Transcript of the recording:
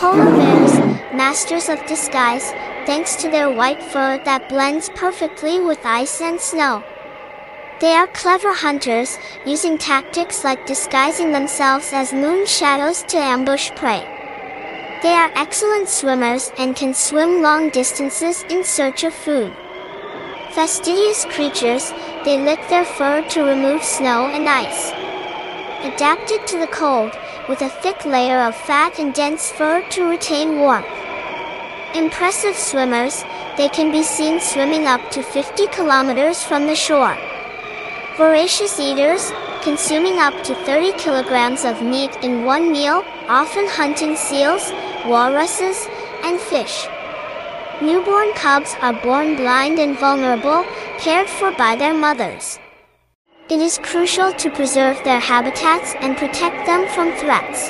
Polar bears, masters of disguise, thanks to their white fur that blends perfectly with ice and snow. They are clever hunters, using tactics like disguising themselves as moon shadows to ambush prey. They are excellent swimmers and can swim long distances in search of food. Fastidious creatures, they lick their fur to remove snow and ice. Adapted to the cold, with a thick layer of fat and dense fur to retain warmth. Impressive swimmers, they can be seen swimming up to 50 kilometers from the shore. Voracious eaters, consuming up to 30 kilograms of meat in one meal, often hunting seals, walruses, and fish. Newborn cubs are born blind and vulnerable, cared for by their mothers. It is crucial to preserve their habitats and protect them from threats.